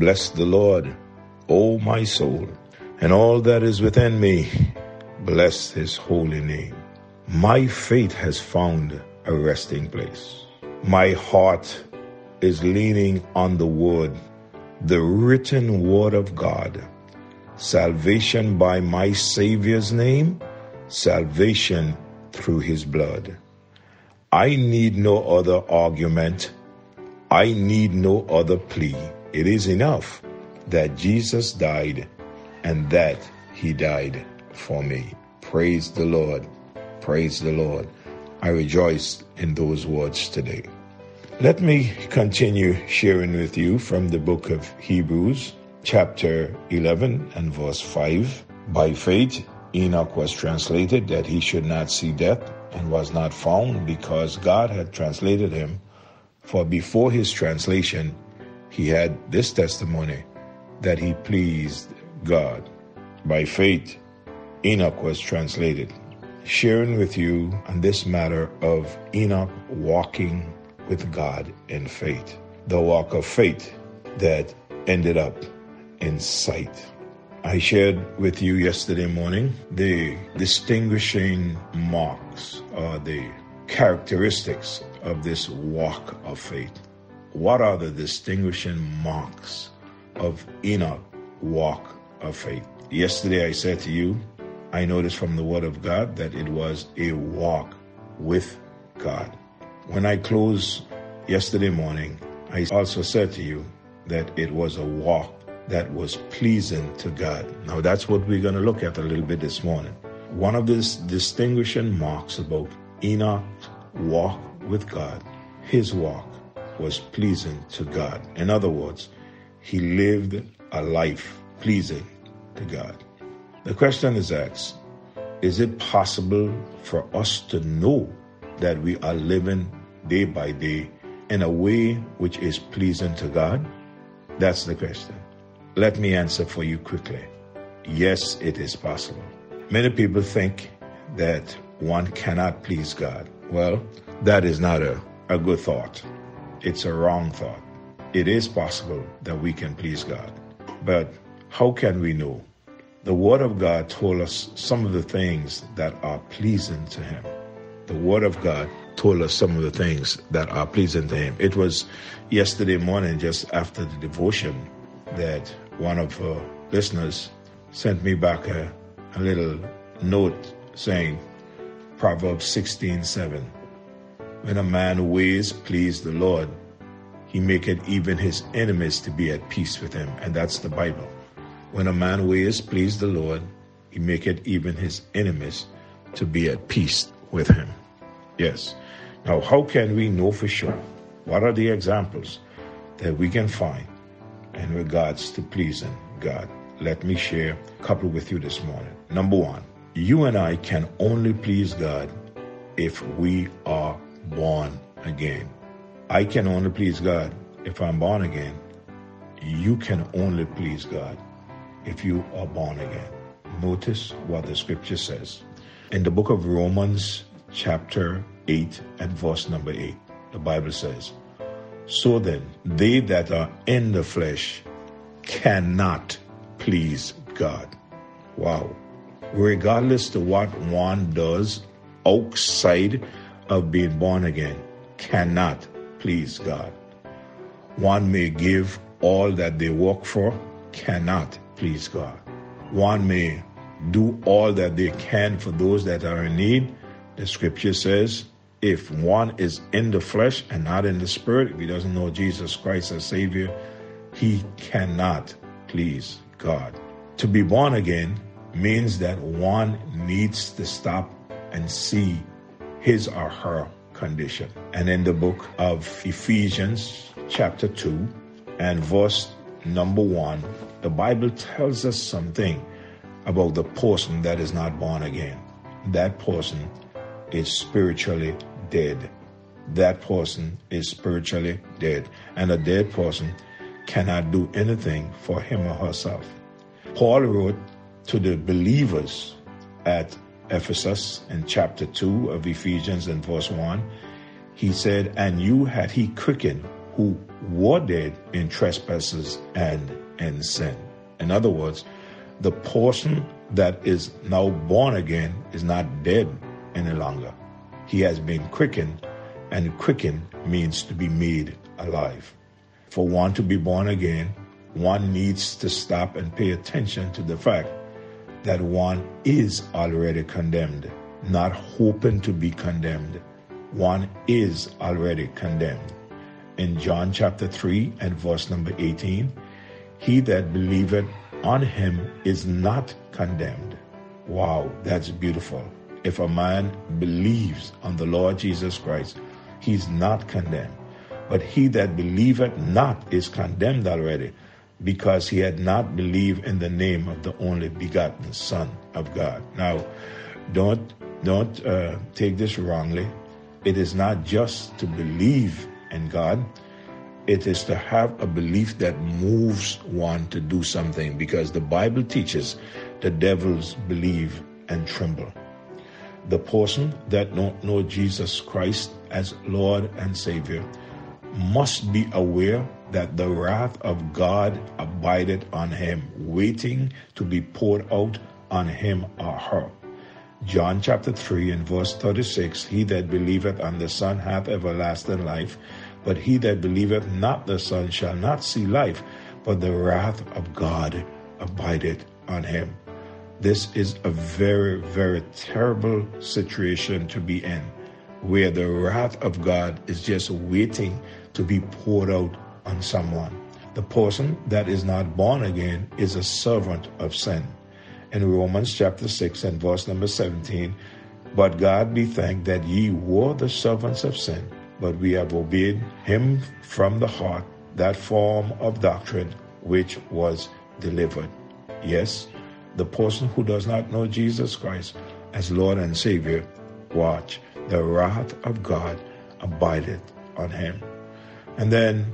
Bless the Lord, O my soul, and all that is within me. Bless his holy name. My faith has found a resting place. My heart is leaning on the word, the written word of God. Salvation by my Savior's name, salvation through his blood. I need no other argument. I need no other plea. It is enough that Jesus died and that he died for me. Praise the Lord. Praise the Lord. I rejoice in those words today. Let me continue sharing with you from the book of Hebrews, chapter 11 and verse 5. By faith, Enoch was translated that he should not see death and was not found because God had translated him. For before his translation, he had this testimony that he pleased God. By faith, Enoch was translated. Sharing with you on this matter of Enoch walking with God in faith, the walk of faith that ended up in sight. I shared with you yesterday morning the distinguishing marks or the characteristics of this walk of faith. What are the distinguishing marks of Enoch walk of faith? Yesterday I said to you, I noticed from the Word of God that it was a walk with God. When I closed yesterday morning, I also said to you that it was a walk that was pleasing to God. Now, that's what we're going to look at a little bit this morning. One of these distinguishing marks about Enoch's walk with God, his walk was pleasing to God. In other words, he lived a life pleasing to God. The question is asked Is it possible for us to know that we are living day by day in a way which is pleasing to God? That's the question. Let me answer for you quickly. Yes, it is possible. Many people think that one cannot please God. Well, that is not a, a good thought. It's a wrong thought. It is possible that we can please God. But how can we know? The Word of God told us some of the things that are pleasing to Him. The Word of God told us some of the things that are pleasing to Him. It was yesterday morning, just after the devotion, that one of our listeners sent me back a, a little note saying, Proverbs 16 7. When a man ways please the Lord, he maketh even his enemies to be at peace with him. And that's the Bible. When a man ways please the Lord, he maketh even his enemies to be at peace with him. Yes. Now, how can we know for sure? What are the examples that we can find in regards to pleasing God. Let me share a couple with you this morning. Number one, you and I can only please God if we are born again. I can only please God if I'm born again. You can only please God if you are born again. Notice what the scripture says. In the book of Romans, chapter 8 and verse number 8, the Bible says, so then, they that are in the flesh cannot please God. Wow. Regardless to what one does outside of being born again, cannot please God. One may give all that they work for, cannot please God. One may do all that they can for those that are in need. The scripture says, if one is in the flesh and not in the spirit, if he doesn't know Jesus Christ as Savior, he cannot please God. To be born again means that one needs to stop and see his or her condition. And in the book of Ephesians, chapter 2, and verse number 1, the Bible tells us something about the person that is not born again. That person is spiritually dead. That person is spiritually dead. And a dead person cannot do anything for him or herself. Paul wrote to the believers at Ephesus in chapter 2 of Ephesians in verse 1. He said, And you had he quickened who were dead in trespasses and in sin. In other words, the person that is now born again is not dead any longer. He has been quickened, and quickened means to be made alive. For one to be born again, one needs to stop and pay attention to the fact that one is already condemned, not hoping to be condemned. One is already condemned. In John chapter 3 and verse number 18, he that believeth on him is not condemned. Wow, that's beautiful. If a man believes on the Lord Jesus Christ, he's not condemned. But he that believeth not is condemned already, because he had not believed in the name of the only begotten Son of God. Now, don't don't uh, take this wrongly. It is not just to believe in God. It is to have a belief that moves one to do something because the Bible teaches the devils believe and tremble. The person that don't know Jesus Christ as Lord and Savior must be aware that the wrath of God abideth on him, waiting to be poured out on him or her. John chapter 3 and verse 36 He that believeth on the Son hath everlasting life, but he that believeth not the Son shall not see life, but the wrath of God abideth on him. This is a very, very terrible situation to be in, where the wrath of God is just waiting to be poured out on someone. The person that is not born again is a servant of sin. In Romans chapter 6 and verse number 17, but God be thanked that ye were the servants of sin, but we have obeyed him from the heart, that form of doctrine which was delivered. Yes, the person who does not know Jesus Christ as Lord and Savior, watch, the wrath of God abideth on him. And then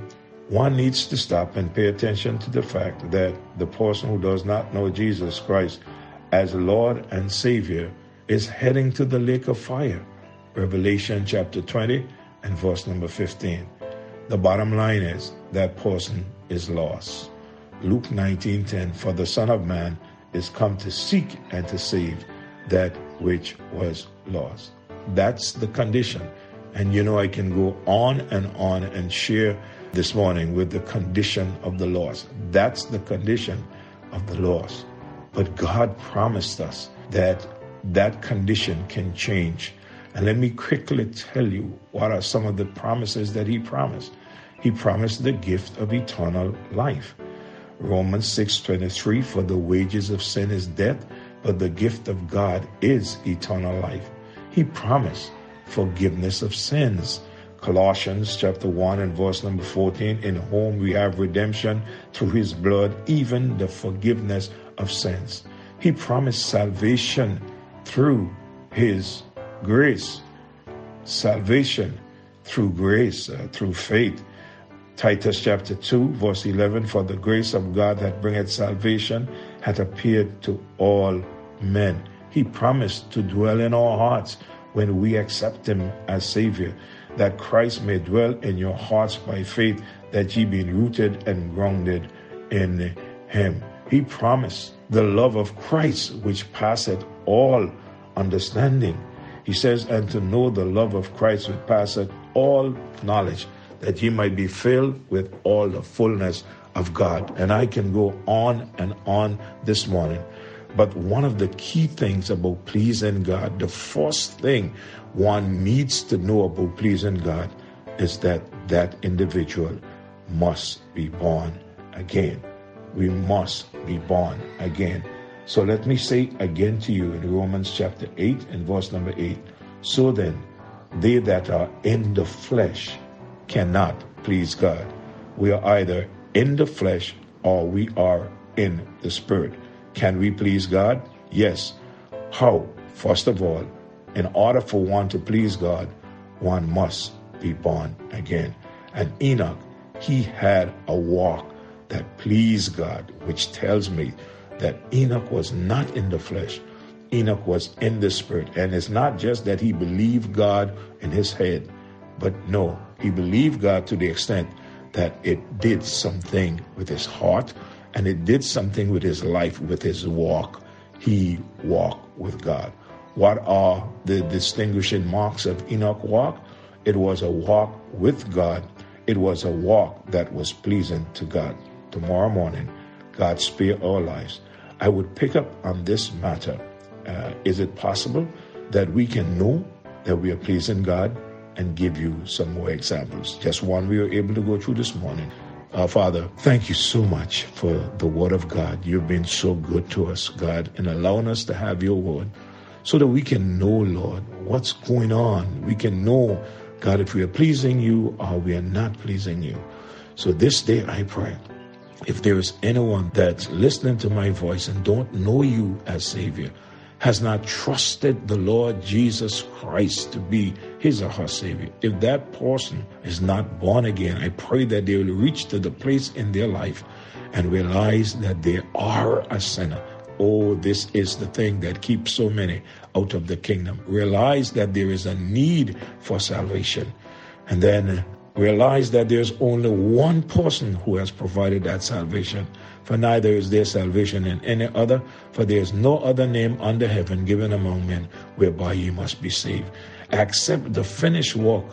one needs to stop and pay attention to the fact that the person who does not know Jesus Christ as Lord and Savior is heading to the lake of fire. Revelation chapter 20 and verse number 15. The bottom line is that person is lost. Luke 19:10 For the Son of Man is come to seek and to save that which was lost. That's the condition. And you know I can go on and on and share this morning with the condition of the lost. That's the condition of the lost. But God promised us that that condition can change. And let me quickly tell you what are some of the promises that He promised. He promised the gift of eternal life. Romans 6:23 for the wages of sin is death, but the gift of God is eternal life. He promised forgiveness of sins. Colossians chapter 1 and verse number 14, in whom we have redemption through his blood, even the forgiveness of sins. He promised salvation through his grace. Salvation through grace, uh, through faith. Titus chapter 2, verse 11 For the grace of God that bringeth salvation hath appeared to all men. He promised to dwell in our hearts when we accept Him as Savior that Christ may dwell in your hearts by faith, that ye be rooted and grounded in him. He promised the love of Christ, which passeth all understanding. He says, and to know the love of Christ which passeth all knowledge, that ye might be filled with all the fullness of God. And I can go on and on this morning. But one of the key things about pleasing God, the first thing one needs to know about pleasing God is that that individual must be born again. We must be born again. So let me say again to you in Romans chapter 8 and verse number 8. So then, they that are in the flesh cannot please God. We are either in the flesh or we are in the spirit. Can we please God? Yes. How? First of all, in order for one to please God, one must be born again. And Enoch, he had a walk that pleased God, which tells me that Enoch was not in the flesh. Enoch was in the spirit. And it's not just that he believed God in his head, but no, he believed God to the extent that it did something with his heart and it did something with his life, with his walk. He walked with God. What are the distinguishing marks of Enoch walk? It was a walk with God. It was a walk that was pleasing to God. Tomorrow morning, God spare our lives. I would pick up on this matter. Uh, is it possible that we can know that we are pleasing God and give you some more examples? Just one we were able to go through this morning. Uh, Father, thank you so much for the Word of God. You've been so good to us, God, in allowing us to have your Word so that we can know, Lord, what's going on. We can know, God, if we are pleasing you or we are not pleasing you. So this day I pray if there is anyone that's listening to my voice and don't know you as Savior, has not trusted the Lord Jesus Christ to be his or her Savior, if that person is not born again, I pray that they will reach to the place in their life and realize that they are a sinner. Oh, this is the thing that keeps so many out of the kingdom. Realize that there is a need for salvation. And then realize that there's only one person who has provided that salvation. For neither is there salvation in any other, for there is no other name under heaven given among men whereby ye must be saved. Accept the finished work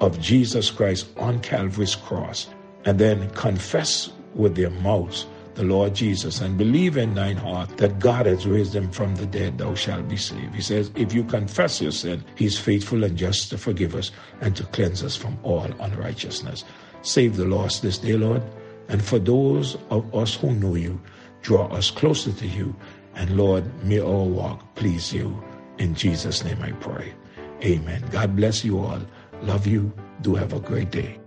of Jesus Christ on Calvary's cross, and then confess with their mouths the Lord Jesus and believe in thine heart that God has raised him from the dead, thou shalt be saved. He says, if you confess your sin, he is faithful and just to forgive us and to cleanse us from all unrighteousness. Save the lost this day, Lord. And for those of us who know you, draw us closer to you. And Lord, may our walk please you. In Jesus' name I pray. Amen. God bless you all. Love you. Do have a great day.